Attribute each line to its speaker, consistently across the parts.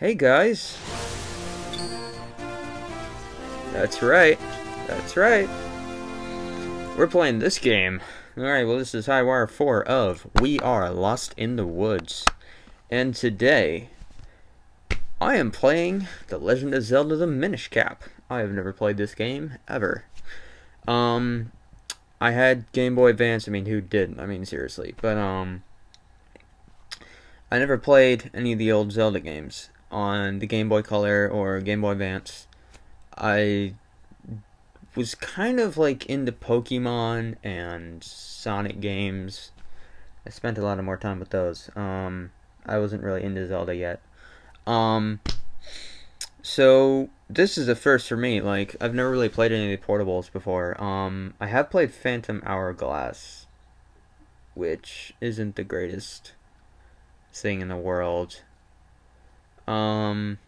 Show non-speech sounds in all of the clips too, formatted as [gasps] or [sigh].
Speaker 1: Hey guys. That's right. That's right. We're playing this game. Alright, well this is Highwire 4 of We Are Lost in the Woods. And today, I am playing The Legend of Zelda The Minish Cap. I have never played this game, ever. Um, I had Game Boy Advance, I mean, who didn't? I mean, seriously. But, um, I never played any of the old Zelda games on the Game Boy Color or Game Boy Advance. I was kind of like into Pokemon and Sonic games. I spent a lot of more time with those. Um, I wasn't really into Zelda yet. Um, so this is the first for me. Like I've never really played any of the portables before. Um, I have played Phantom Hourglass, which isn't the greatest thing in the world. Um,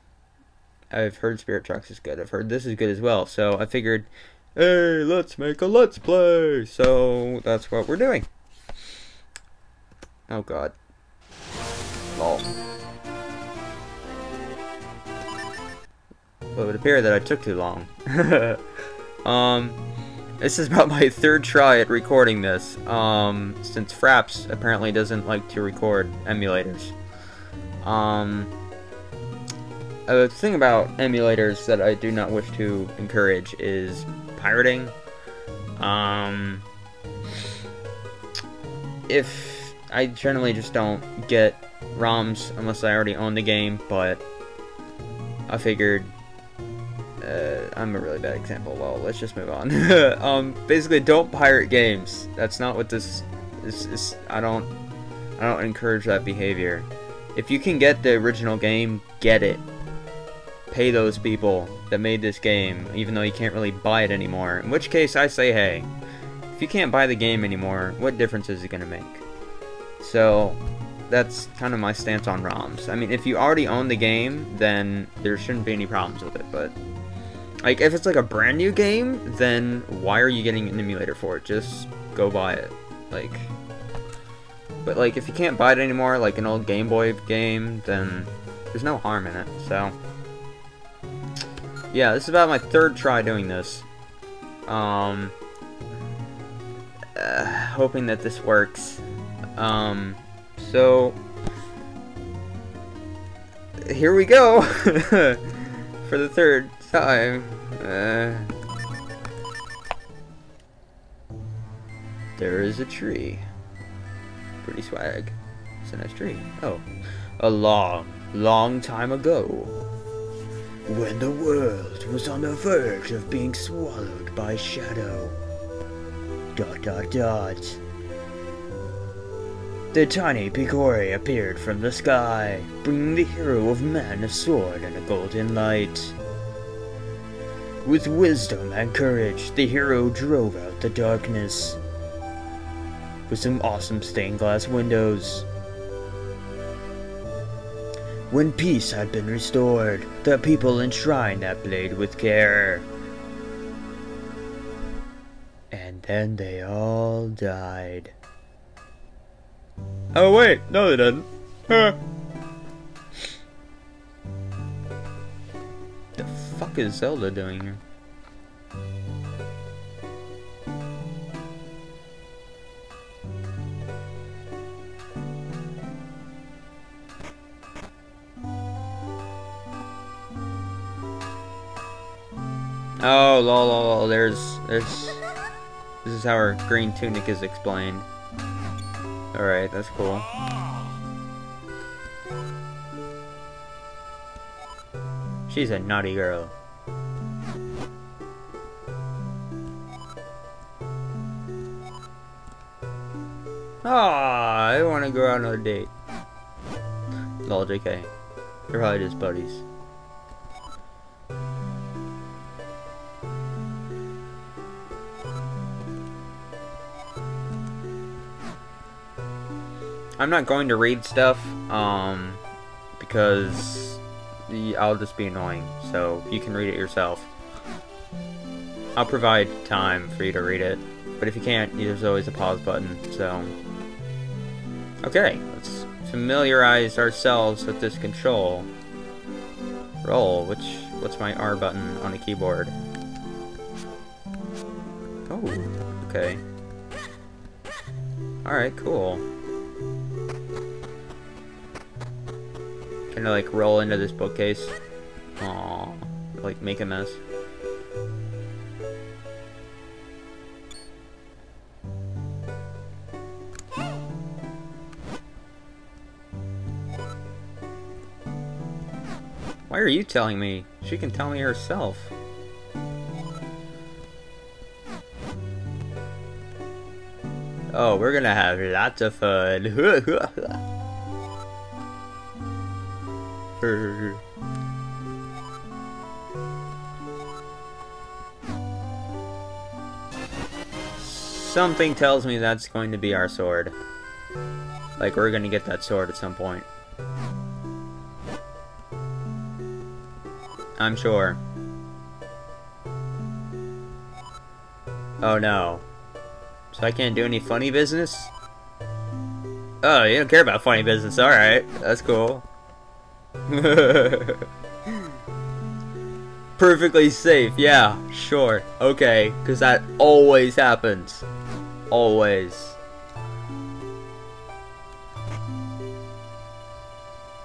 Speaker 1: I've heard Spirit Tracks is good. I've heard this is good as well. So I figured, hey, let's make a let's play. So that's what we're doing. Oh God. Lol. Well, it would appear that I took too long. [laughs] um, this is about my third try at recording this. Um, since Fraps apparently doesn't like to record emulators. Um a thing about emulators that I do not wish to encourage is pirating. Um, if I generally just don't get ROMs unless I already own the game, but I figured uh, I'm a really bad example. Well, let's just move on. [laughs] um, basically, don't pirate games. That's not what this is. is I don't. I don't encourage that behavior. If you can get the original game, get it pay those people that made this game, even though you can't really buy it anymore. In which case, I say, hey, if you can't buy the game anymore, what difference is it going to make? So, that's kind of my stance on ROMs. I mean, if you already own the game, then there shouldn't be any problems with it, but... Like, if it's like a brand new game, then why are you getting an emulator for it? Just go buy it. Like... But, like, if you can't buy it anymore, like an old Game Boy game, then there's no harm in it, so yeah, this is about my third try doing this. Um, uh, hoping that this works. Um, so, here we go [laughs] for the third time. Uh, there is a tree. Pretty swag. It's a nice tree. Oh, a long, long time ago. When the world was on the verge of being swallowed by shadow. Dot dot dot. The tiny Picori appeared from the sky, bringing the hero of man a sword and a golden light. With wisdom and courage, the hero drove out the darkness. With some awesome stained glass windows, when peace had been restored, the people enshrined that blade with care. And then they all died. Oh wait, no they didn't. Huh. The fuck is Zelda doing here? Oh, lol, lol, lol. There's, there's. This is how her green tunic is explained. Alright, that's cool. She's a naughty girl. Ah, I want to go on a date. Lol, JK. They're probably just buddies. I'm not going to read stuff, um, because I'll just be annoying, so you can read it yourself. I'll provide time for you to read it, but if you can't, there's always a pause button, so... Okay, let's familiarize ourselves with this control. Roll, which, what's my R button on the keyboard? Oh, okay. Alright, cool. Can I, like, roll into this bookcase? Aww. Like, make a mess. Why are you telling me? She can tell me herself. Oh, we're gonna have lots of fun. [laughs] [laughs] Something tells me that's going to be our sword. Like, we're gonna get that sword at some point. I'm sure. Oh no. So I can't do any funny business? Oh, you don't care about funny business. Alright, that's cool. [laughs] Perfectly safe, yeah, sure, okay, because that always happens. Always.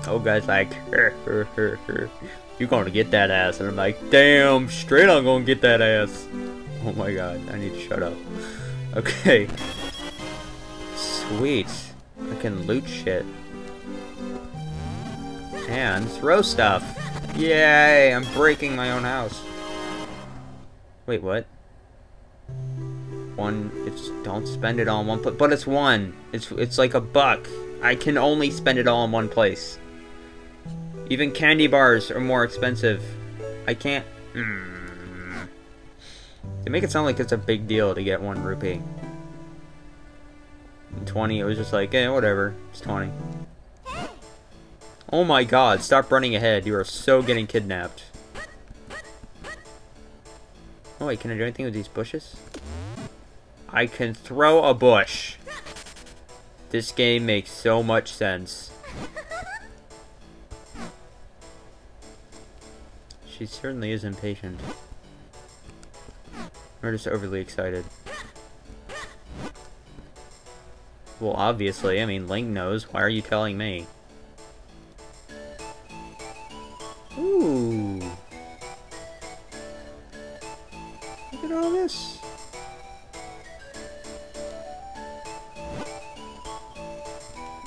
Speaker 1: Oh, guy's like, [laughs] you're gonna get that ass. And I'm like, damn, straight I'm gonna get that ass. Oh my god, I need to shut up. [laughs] Okay. Sweet. I can loot shit. And throw stuff. Yay, I'm breaking my own house. Wait, what? One, it's, don't spend it all in one place, but it's one. It's, it's like a buck. I can only spend it all in one place. Even candy bars are more expensive. I can't... Mm. They make it sound like it's a big deal to get one rupee. 20, it was just like, eh, whatever. It's 20. Oh my god, stop running ahead. You are so getting kidnapped. Oh wait, can I do anything with these bushes? I can throw a bush. This game makes so much sense. She certainly is impatient. Or just overly excited. Well, obviously, I mean, Link knows. Why are you telling me?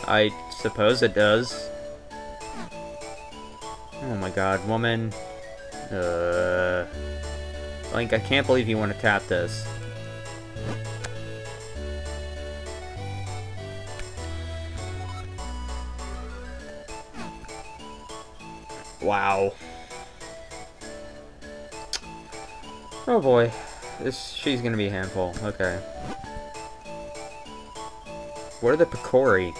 Speaker 1: I suppose it does. Oh my god, woman. Uh, Link, I can't believe you want to tap this. Wow. Oh boy. This she's gonna be a handful. Okay. What are the Picori?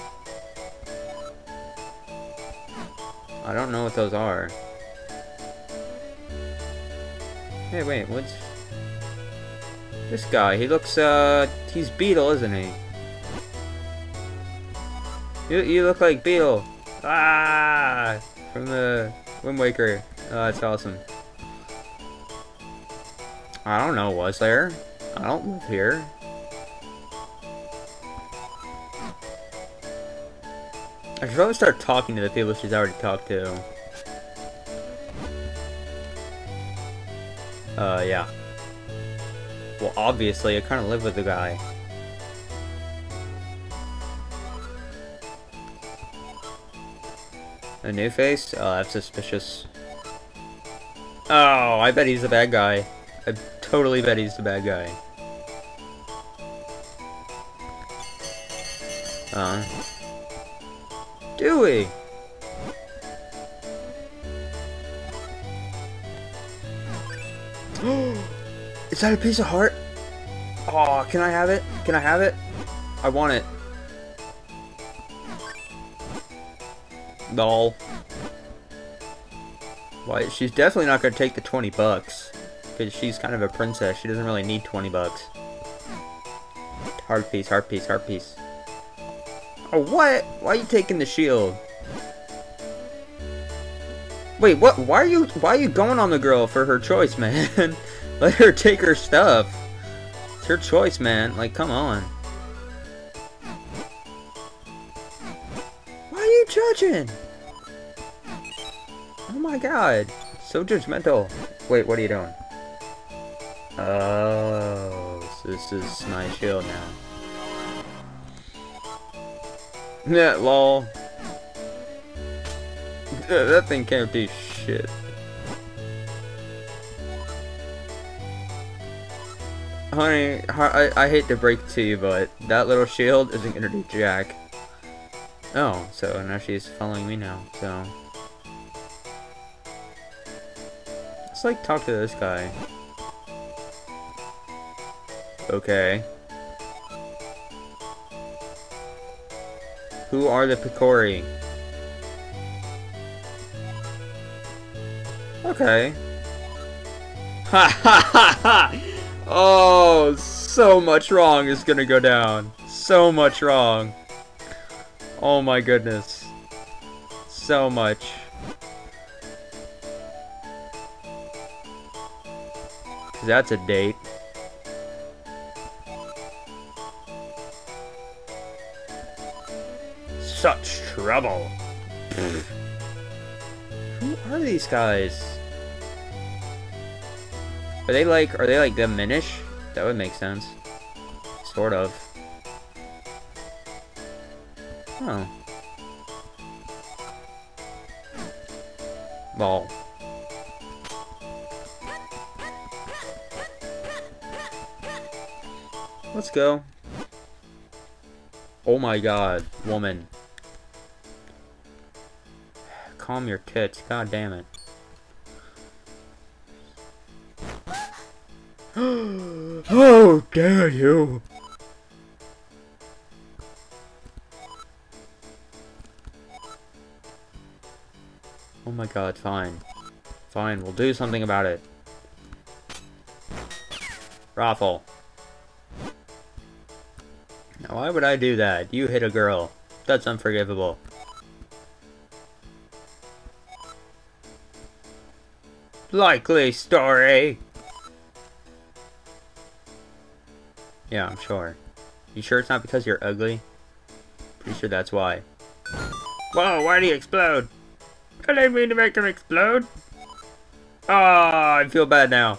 Speaker 1: I don't know what those are. Hey, wait, what's... This guy, he looks, uh... He's Beedle, isn't he? You, you look like Beedle. Ah! From the Wind Waker. Oh, that's awesome. I don't know, was there? I don't live here. I should probably start talking to the people she's already talked to. Uh, yeah. Well, obviously, I kind of live with the guy. A new face? Oh, that's suspicious. Oh, I bet he's the bad guy. I totally bet he's the bad guy. Uh. Dewey! [gasps] Is that a piece of heart? Oh, can I have it? Can I have it? I want it. Lol. Why? She's definitely not going to take the 20 bucks. Because she's kind of a princess. She doesn't really need 20 bucks. Heart piece, heart piece, heart piece. Oh, what? Why are you taking the shield? Wait, what? Why are you? Why are you going on the girl for her choice, man? [laughs] Let her take her stuff. It's her choice, man. Like, come on. Why are you judging? Oh my god. So judgmental. Wait, what are you doing? Oh, so this is my shield now. Yeah, lol. Uh, that thing can't do shit. Honey, I, I hate to break to you, but that little shield isn't gonna do jack. Oh, so now she's following me now, so... Let's, like, talk to this guy. Okay. Who are the Picori? Okay. Ha ha ha ha! Oh, so much wrong is gonna go down. So much wrong. Oh my goodness. So much. That's a date. Such trouble. Who are these guys? Are they like, are they like the Minish? That would make sense. Sort of. Oh. Well. Let's go. Oh my god, woman. Calm your tits, god damn it. [gasps] Oh, How dare you! Oh my god, fine. Fine, we'll do something about it. Raffle. Now why would I do that? You hit a girl. That's unforgivable. Likely story! Yeah, I'm sure. You sure it's not because you're ugly? Pretty sure that's why. Whoa, why did he explode? I didn't mean to make him explode. Oh, I feel bad now.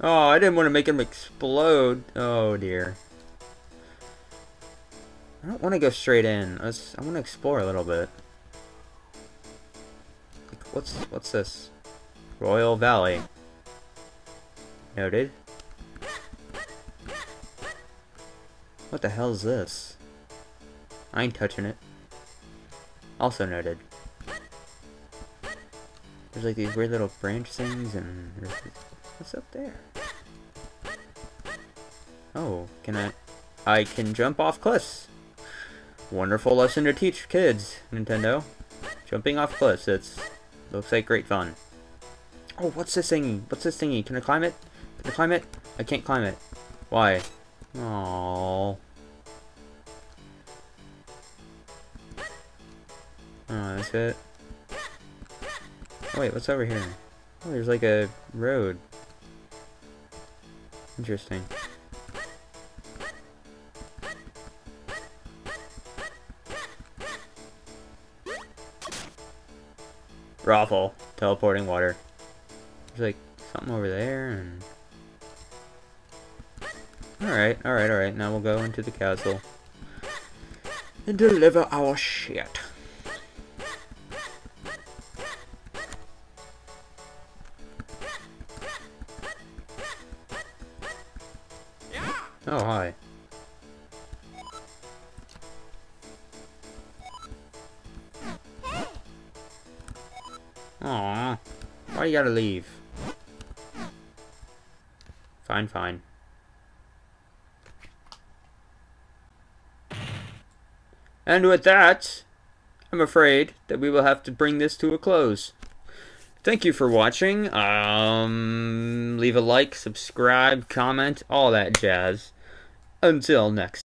Speaker 1: Oh, I didn't want to make him explode. Oh, dear. I don't want to go straight in. I, I want to explore a little bit. What's what's this? Royal Valley. Noted. What the hell is this? I ain't touching it. Also noted. There's like these weird little branch things and what's up there? Oh, can I I can jump off cliffs. Wonderful lesson to teach kids, Nintendo. Jumping off cliffs, it's looks like great fun. Oh, what's this thingy? What's this thingy? Can I climb it? Can I climb it? I can't climb it. Why? Oh. Oh, that's it. Wait, what's over here? Oh, there's like a road. Interesting. Raffle. Teleporting water. There's like something over there and... Alright, alright, alright. Now we'll go into the castle. And deliver our shit. Aww. Why you gotta leave? Fine, fine. And with that, I'm afraid that we will have to bring this to a close. Thank you for watching. Um, leave a like, subscribe, comment, all that jazz. Until next